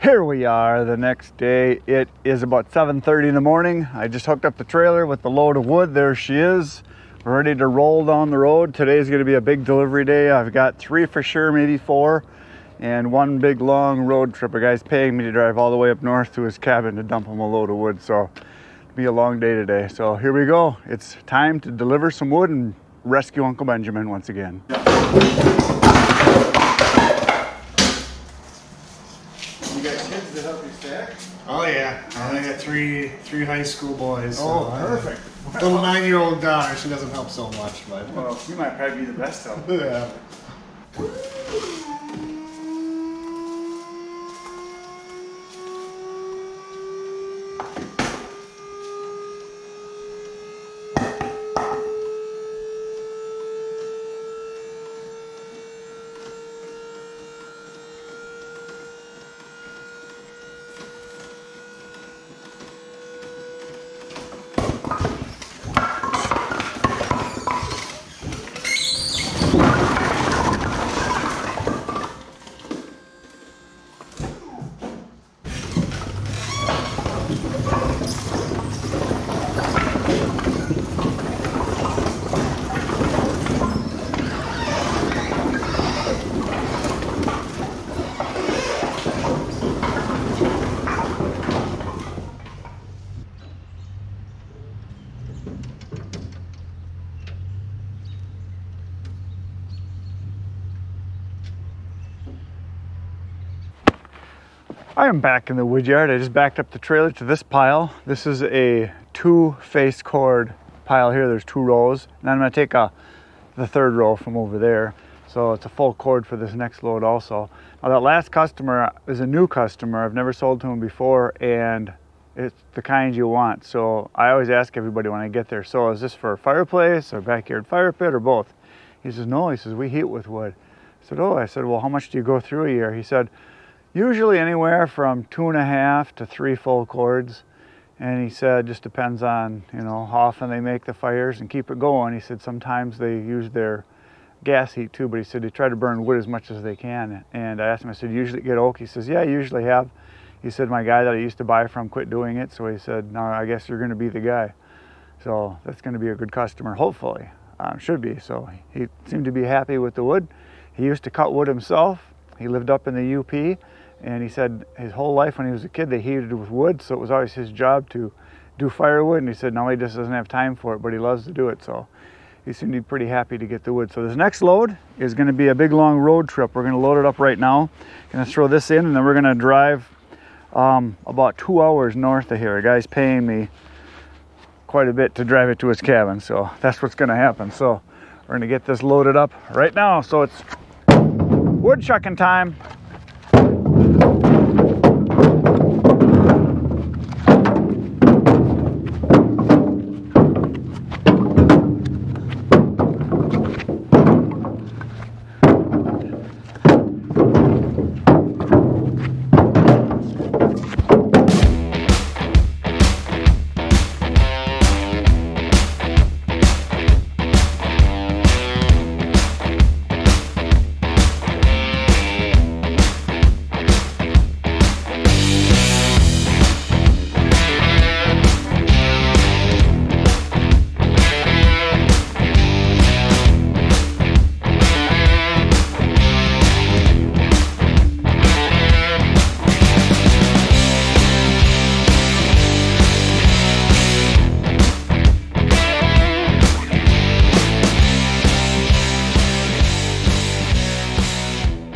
Here we are the next day. It is about 7.30 in the morning. I just hooked up the trailer with the load of wood. There she is, ready to roll down the road. Today's gonna be a big delivery day. I've got three for sure, maybe four, and one big long road trip. A guy's paying me to drive all the way up north to his cabin to dump him a load of wood. So it'll be a long day today. So here we go. It's time to deliver some wood and rescue Uncle Benjamin once again. You got kids to help you stack? Oh yeah, I got three three high school boys. so Oh, I- uh, perfect. Little nine year old daughter, she doesn't help so much, but Well, you might probably be the best help. yeah. I am back in the wood yard. I just backed up the trailer to this pile. This is a two face cord pile here. There's two rows. And I'm gonna take a, the third row from over there. So it's a full cord for this next load also. Now that last customer is a new customer. I've never sold to him before and it's the kind you want. So I always ask everybody when I get there, so is this for a fireplace or backyard fire pit or both? He says, no, he says, we heat with wood. I said, oh, I said, well, how much do you go through a year? He said, usually anywhere from two and a half to three full cords. And he said, just depends on, you know, how often they make the fires and keep it going. He said sometimes they use their gas heat too, but he said they try to burn wood as much as they can. And I asked him, I said, usually get oak? He says, yeah, I usually have. He said, my guy that I used to buy from quit doing it. So he said, no, I guess you're going to be the guy. So that's going to be a good customer, hopefully. Um, should be. So he seemed to be happy with the wood. He used to cut wood himself. He lived up in the UP. And he said his whole life when he was a kid, they heated with wood. So it was always his job to do firewood. And he said, no, he just doesn't have time for it, but he loves to do it. So he seemed to be pretty happy to get the wood. So this next load is going to be a big long road trip. We're going to load it up right now. Going to throw this in and then we're going to drive um, about two hours north of here. A guy's paying me quite a bit to drive it to his cabin. So that's what's going to happen. So we're going to get this loaded up right now. So it's wood chucking time.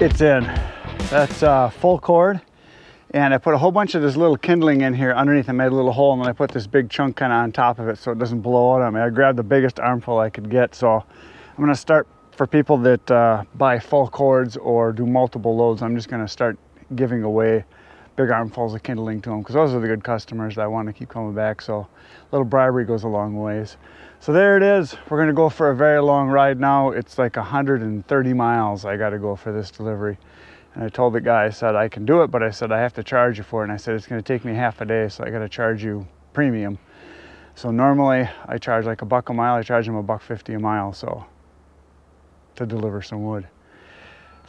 It's in. That's uh, full cord. And I put a whole bunch of this little kindling in here underneath. I made a little hole and then I put this big chunk kind of on top of it so it doesn't blow out on me. I grabbed the biggest armful I could get. So I'm gonna start for people that uh, buy full cords or do multiple loads. I'm just gonna start giving away big armfuls of kindling to them because those are the good customers that I want to keep coming back. So a little bribery goes a long ways. So there it is. We're gonna go for a very long ride now. It's like 130 miles I gotta go for this delivery. And I told the guy, I said, I can do it, but I said, I have to charge you for it. And I said, it's gonna take me half a day, so I gotta charge you premium. So normally I charge like a buck a mile. I charge him a buck 50 a mile, so to deliver some wood.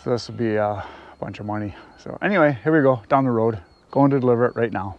So this will be uh, a bunch of money. So anyway, here we go down the road, going to deliver it right now.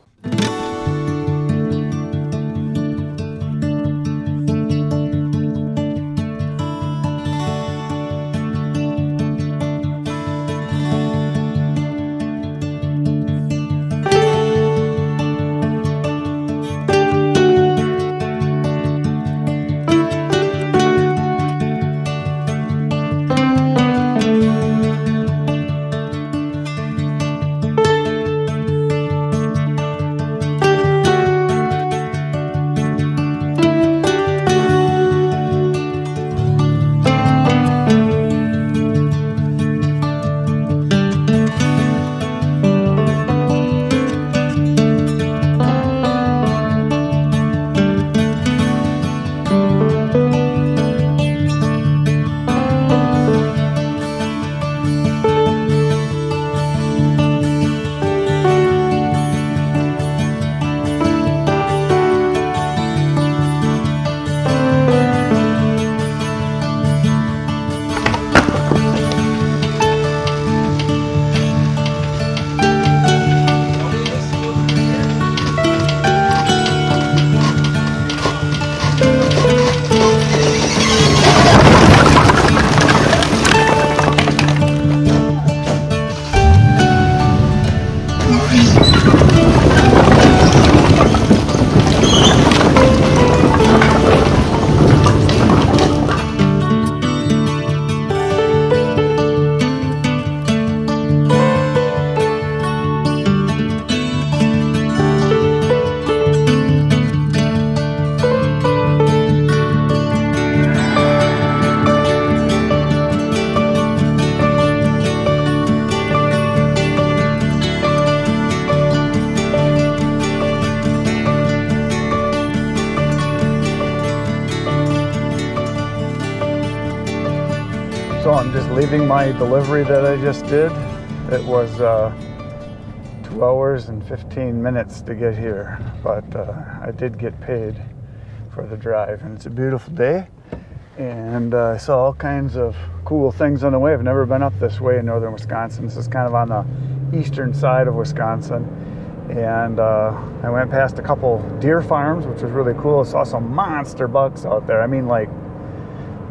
Leaving my delivery that I just did. It was uh, two hours and 15 minutes to get here, but uh, I did get paid for the drive, and it's a beautiful day. And uh, I saw all kinds of cool things on the way. I've never been up this way in northern Wisconsin. This is kind of on the eastern side of Wisconsin. And uh, I went past a couple deer farms, which was really cool. I saw some monster bucks out there. I mean, like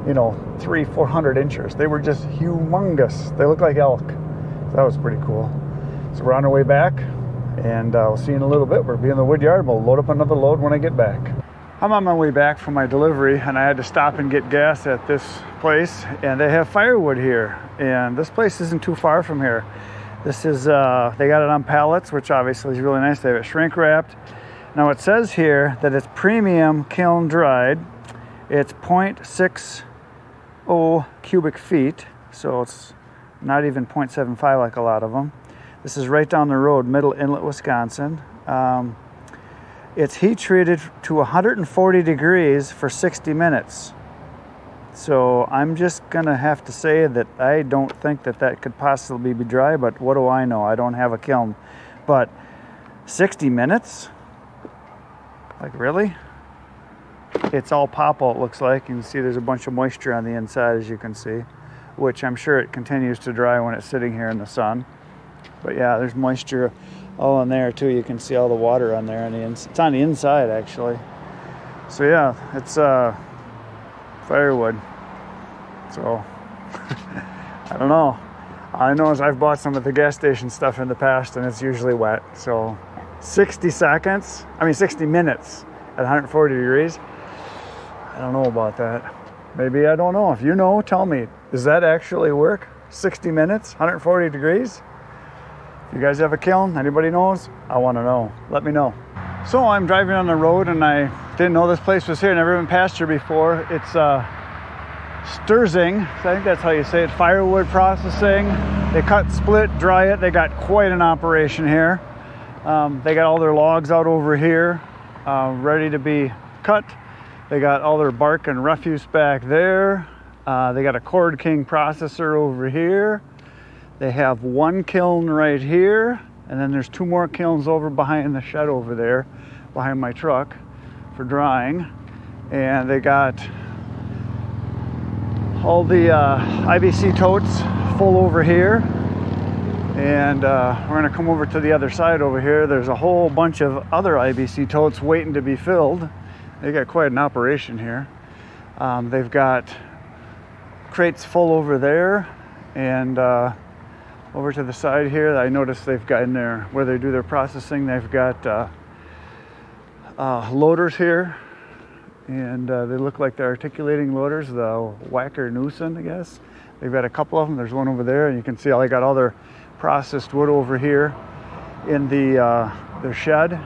you know, three, four hundred inches. They were just humongous. They look like elk. So that was pretty cool. So we're on our way back, and uh, we'll see you in a little bit. We'll be in the wood yard. We'll load up another load when I get back. I'm on my way back from my delivery, and I had to stop and get gas at this place, and they have firewood here. And this place isn't too far from here. This is, uh, they got it on pallets, which obviously is really nice. They have it shrink wrapped. Now it says here that it's premium kiln dried. It's 0.6 0 cubic feet, so it's not even 0.75 like a lot of them. This is right down the road, Middle Inlet, Wisconsin. Um, it's heat treated to 140 degrees for 60 minutes. So I'm just gonna have to say that I don't think that that could possibly be dry, but what do I know? I don't have a kiln. But 60 minutes? Like really? It's all popple it looks like. You can see there's a bunch of moisture on the inside as you can see which I'm sure it continues to dry when it's sitting here in the sun. But yeah there's moisture all in there too. You can see all the water on there on the it's on the inside actually. So yeah it's uh firewood. So I don't know. I know is I've bought some of the gas station stuff in the past and it's usually wet. So 60 seconds I mean 60 minutes at 140 degrees I don't know about that. Maybe I don't know. If you know, tell me. Does that actually work? 60 minutes, 140 degrees? You guys have a kiln? Anybody knows? I want to know. Let me know. So I'm driving on the road and I didn't know this place was here. Never been past here before. It's uh, Sturzing. I think that's how you say it. Firewood processing. They cut, split, dry it. They got quite an operation here. Um, they got all their logs out over here, uh, ready to be cut. They got all their bark and refuse back there. Uh, they got a Cord King processor over here. They have one kiln right here, and then there's two more kilns over behind the shed over there, behind my truck for drying. And they got all the uh, IBC totes full over here. And uh, we're gonna come over to the other side over here. There's a whole bunch of other IBC totes waiting to be filled. They got quite an operation here. Um, they've got crates full over there and uh, over to the side here I noticed they've got in there where they do their processing they've got uh, uh, loaders here. And uh, they look like they're articulating loaders the Wacker Neuson I guess. They've got a couple of them. There's one over there and you can see they got all their processed wood over here in the uh, their shed.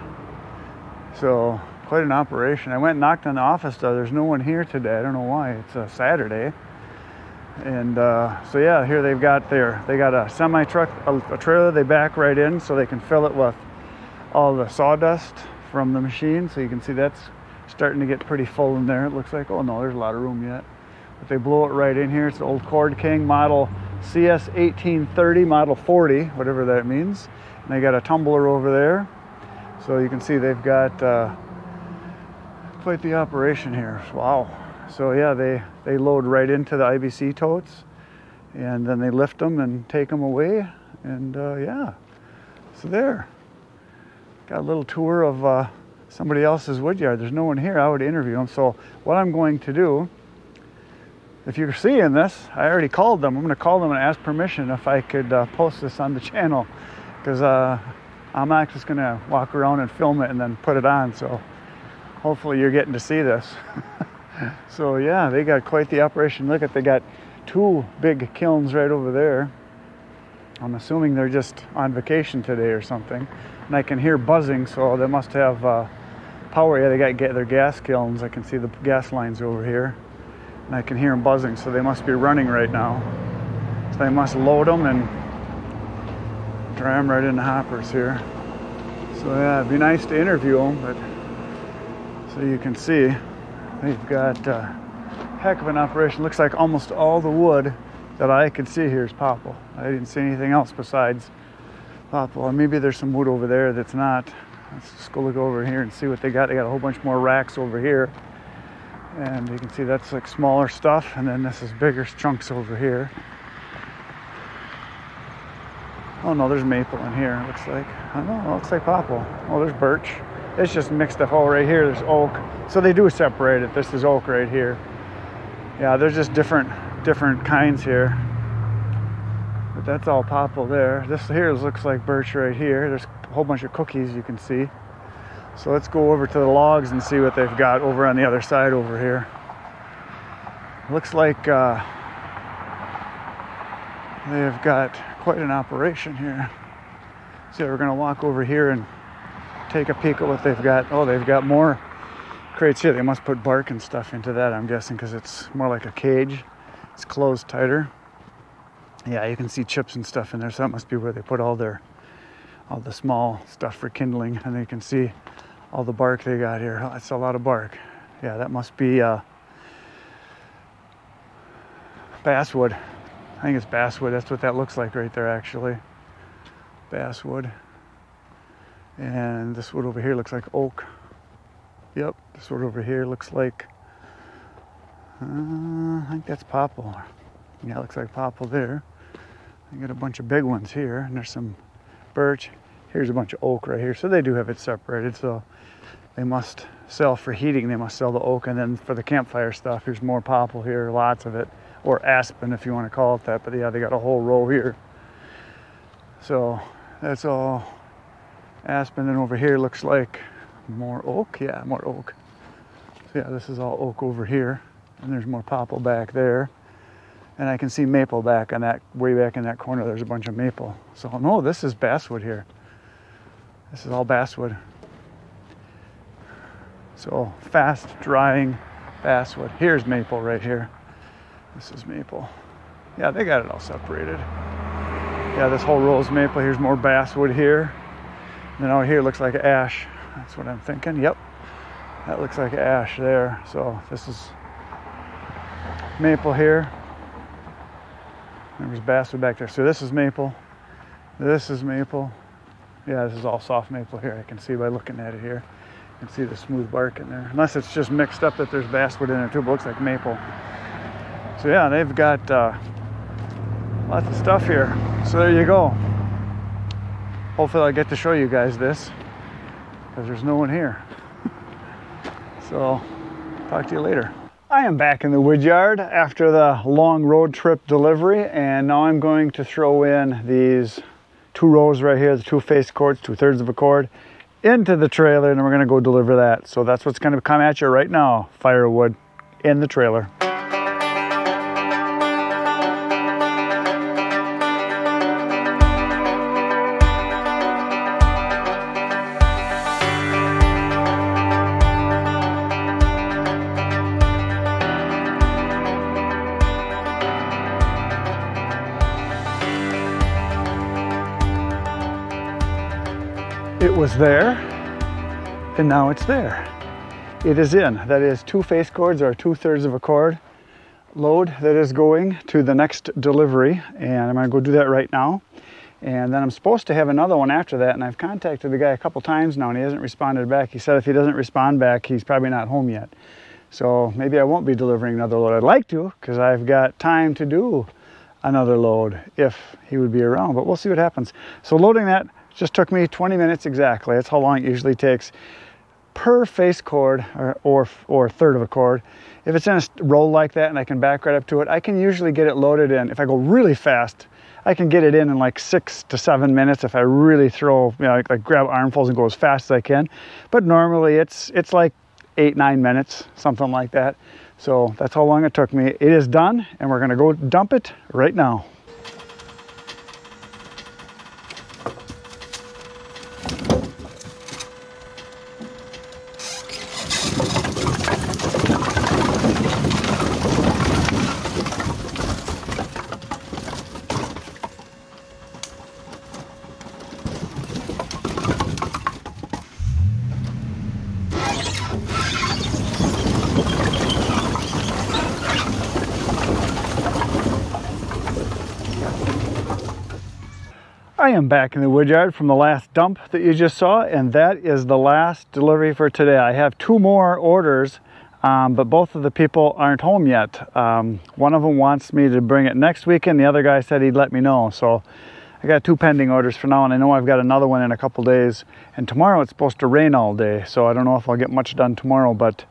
So quite an operation. I went and knocked on the office door. There's no one here today. I don't know why. It's a Saturday. And uh, so yeah here they've got their they got a semi truck a, a, trailer they back right in so they can fill it with all the sawdust from the machine. So you can see that's starting to get pretty full in there. It looks like oh no there's a lot of room yet. But they blow it right in here. It's an old cord king model cs 1830 model 40 whatever that means. And they got a tumbler over there. So you can see they've got uh, quite the operation here wow so yeah, they, they load right into the IBC totes and then they lift them and take them away. And uh, yeah, so there. Got a little tour of uh, somebody else's woodyard. There's no one here. I would interview them. So what I'm going to do, if you're seeing this, I already called them. I'm going to call them and ask permission if I could uh, post this on the channel because uh, I'm not just going to walk around and film it and then put it on. So hopefully you're getting to see this. so yeah, they got quite the operation. Look at they got two big kilns right over there. I'm assuming they're just on vacation today or something. And I can hear buzzing, so they must have uh, power. Yeah, they got get their gas kilns. I can see the gas lines over here. And I can hear them buzzing, so they must be running right now. So they must load them and them right in the hoppers here. So yeah, it'd be nice to interview them, but so you can see We've got a heck of an operation. Looks like almost all the wood that I could see here is popple. I didn't see anything else besides popple. Or maybe there's some wood over there that's not. Let's just go look over here and see what they got. They got a whole bunch more racks over here. And you can see that's like smaller stuff. And then this is bigger chunks over here. Oh no, there's maple in here, looks like. I don't know, it looks like popple. Oh, there's birch. It's just mixed up right here. There's oak. So they do separate it. This is oak right here. Yeah, there's just different different kinds here. But that's all popple there. This here looks like birch right here. There's a whole bunch of cookies you can see. So let's go over to the logs and see what they've got over on the other side over here. Looks like uh, they've got quite an operation here. So we're gonna walk over here and take a peek at what they've got. Oh, they've got more crates here. They must put bark and stuff into that, I'm guessing, because it's more like a cage. It's closed tighter. Yeah, you can see chips and stuff in there, so that must be where they put all their all the small stuff for kindling. And you can see all the bark they got here. Oh, that's a lot of bark. Yeah, that must be uh, basswood. I think it's basswood. That's what that looks like right there, actually. Basswood. And this wood over here looks like oak. Yep, this wood over here looks like, uh, I think that's popple. Yeah, looks like popple there. I got a bunch of big ones here, and there's some birch. Here's a bunch of oak right here. So they do have it separated. So they must sell for heating. They must sell the oak, and then for the campfire stuff, here's more popple here, lots of it, or aspen if you want to call it that. But yeah, they got a whole row here. So that's all aspen. And over here looks like more oak. Yeah, more oak. So yeah, this is all oak over here. And there's more popple back there. And I can see maple back on that, way back in that corner, there's a bunch of maple. So no, this is basswood here. This is all basswood. So fast drying basswood. Here's maple right here. This is maple. Yeah, they got it all separated. Yeah, this whole row is maple. Here's more basswood here. And over here looks like ash. That's what I'm thinking. Yep. That looks like ash there. So this is maple here. There's basswood back there. So this is maple. This is maple. Yeah, this is all soft maple here. I can see by looking at it here. You can see the smooth bark in there. Unless it's just mixed up that there's basswood in there too, but looks like maple. So yeah, they've got uh, lots of stuff here. So there you go. Hopefully I'll get to show you guys this because there's no one here. so talk to you later. I am back in the wood yard after the long road trip delivery and now I'm going to throw in these two rows right here, the two face cords, two thirds of a cord into the trailer and we're gonna go deliver that. So that's what's gonna come at you right now, firewood in the trailer. Was there, and now it's there. It is in. That is two face cords or two thirds of a cord load that is going to the next delivery, and I'm gonna go do that right now. And then I'm supposed to have another one after that, and I've contacted the guy a couple times now, and he hasn't responded back. He said if he doesn't respond back, he's probably not home yet. So maybe I won't be delivering another load. I'd like to, because I've got time to do another load if he would be around, but we'll see what happens. So loading that just took me 20 minutes exactly. That's how long it usually takes per face cord or, or, or third of a cord. If it's in a roll like that and I can back right up to it, I can usually get it loaded in. If I go really fast, I can get it in in like six to seven minutes if I really throw, you know, like, like grab armfuls and go as fast as I can. But normally it's, it's like eight, nine minutes, something like that. So that's how long it took me. It is done and we're gonna go dump it right now. I am back in the woodyard from the last dump that you just saw and that is the last delivery for today. I have two more orders um, but both of the people aren't home yet. Um, one of them wants me to bring it next weekend. The other guy said he'd let me know. So I got two pending orders for now and I know I've got another one in a couple days. And tomorrow it's supposed to rain all day. So I don't know if I'll get much done tomorrow, but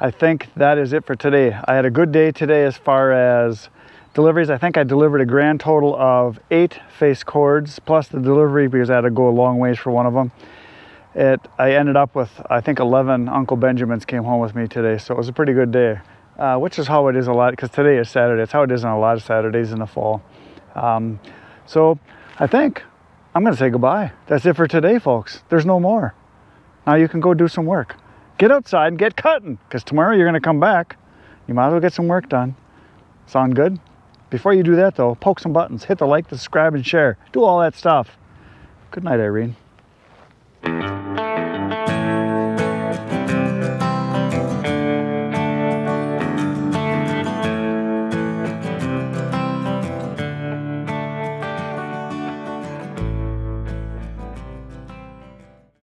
I think that is it for today. I had a good day today as far as deliveries. I think I delivered a grand total of eight face cords plus the delivery because I had to go a long ways for one of them. It, I ended up with, I think 11 Uncle Benjamins came home with me today. So it was a pretty good day, uh, which is how it is a lot because today is Saturday. It's how it is on a lot of Saturdays in the fall. Um, so I think I'm going to say goodbye. That's it for today, folks. There's no more. Now you can go do some work. Get outside and get cutting because tomorrow you're going to come back. You might as well get some work done. Sound good? Before you do that though, poke some buttons, hit the like, the subscribe, and share. Do all that stuff. Good night, Irene.